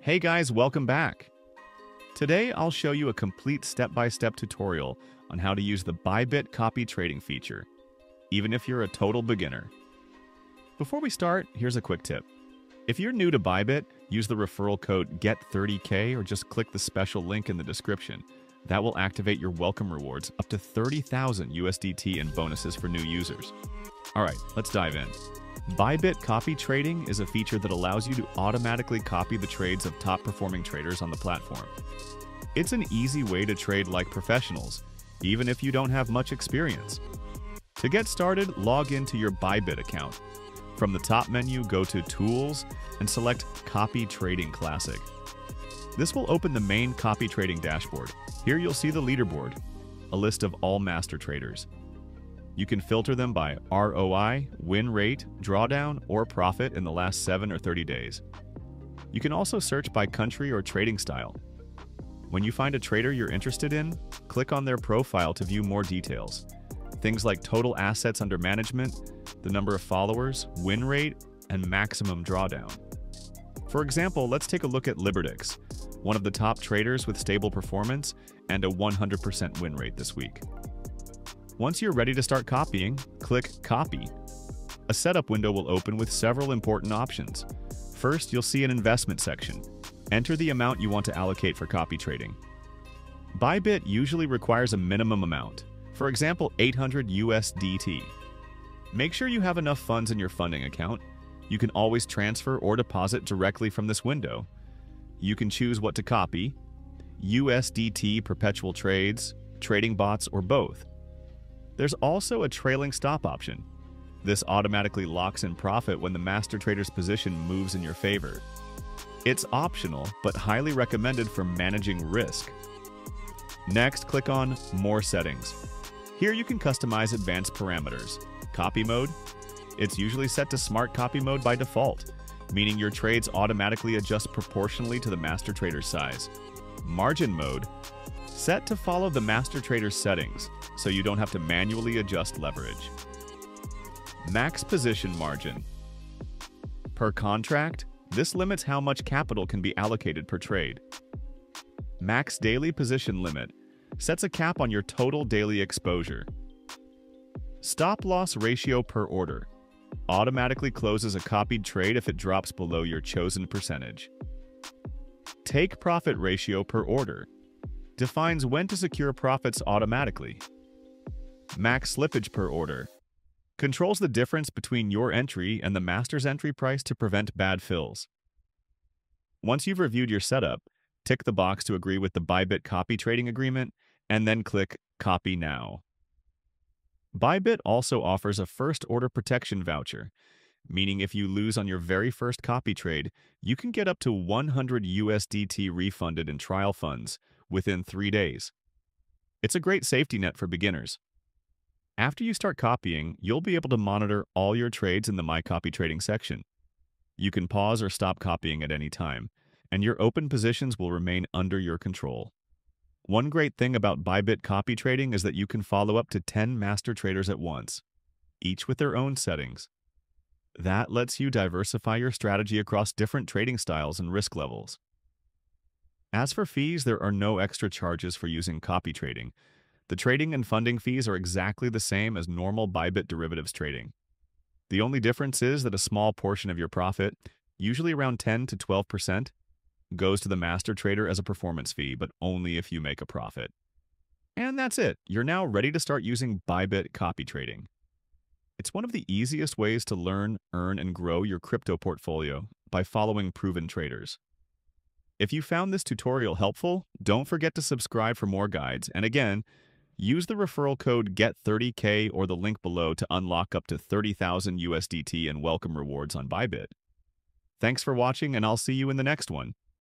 Hey guys, welcome back. Today I'll show you a complete step-by-step tutorial on how to use the Bybit copy trading feature, even if you're a total beginner. Before we start, here's a quick tip. If you're new to Bybit, use the referral code GET30K or just click the special link in the description. That will activate your welcome rewards up to 30,000 USDT in bonuses for new users. Alright, let's dive in. Bybit Copy Trading is a feature that allows you to automatically copy the trades of top performing traders on the platform. It's an easy way to trade like professionals, even if you don't have much experience. To get started, log into your Bybit account. From the top menu, go to Tools and select Copy Trading Classic. This will open the main copy trading dashboard. Here you'll see the leaderboard, a list of all master traders. You can filter them by ROI, win rate, drawdown, or profit in the last 7 or 30 days. You can also search by country or trading style. When you find a trader you're interested in, click on their profile to view more details. Things like total assets under management, the number of followers, win rate, and maximum drawdown. For example, let's take a look at Libertix, one of the top traders with stable performance and a 100% win rate this week. Once you're ready to start copying, click Copy. A setup window will open with several important options. First, you'll see an investment section. Enter the amount you want to allocate for copy trading. Bybit usually requires a minimum amount, for example 800 USDT. Make sure you have enough funds in your funding account. You can always transfer or deposit directly from this window. You can choose what to copy, USDT perpetual trades, trading bots, or both. There's also a trailing stop option. This automatically locks in profit when the master trader's position moves in your favor. It's optional, but highly recommended for managing risk. Next, click on More Settings. Here you can customize advanced parameters. Copy mode. It's usually set to Smart Copy mode by default, meaning your trades automatically adjust proportionally to the master trader's size. Margin mode. Set to follow the master trader's settings, so you don't have to manually adjust leverage. Max position margin. Per contract, this limits how much capital can be allocated per trade. Max daily position limit sets a cap on your total daily exposure. Stop loss ratio per order automatically closes a copied trade if it drops below your chosen percentage. Take profit ratio per order defines when to secure profits automatically. Max slippage per order controls the difference between your entry and the master's entry price to prevent bad fills. Once you've reviewed your setup, tick the box to agree with the Bybit copy trading agreement and then click Copy Now. Bybit also offers a first order protection voucher, meaning if you lose on your very first copy trade, you can get up to 100 USDT refunded in trial funds within three days. It's a great safety net for beginners. After you start copying, you'll be able to monitor all your trades in the My Copy Trading section. You can pause or stop copying at any time, and your open positions will remain under your control. One great thing about Bybit copy trading is that you can follow up to 10 master traders at once, each with their own settings. That lets you diversify your strategy across different trading styles and risk levels. As for fees, there are no extra charges for using copy trading. The trading and funding fees are exactly the same as normal Bybit derivatives trading. The only difference is that a small portion of your profit, usually around 10 to 12%, goes to the master trader as a performance fee, but only if you make a profit. And that's it. You're now ready to start using Bybit copy trading. It's one of the easiest ways to learn, earn, and grow your crypto portfolio by following proven traders. If you found this tutorial helpful, don't forget to subscribe for more guides. And again, use the referral code GET30K or the link below to unlock up to 30,000 USDT and welcome rewards on Bybit. Thanks for watching, and I'll see you in the next one.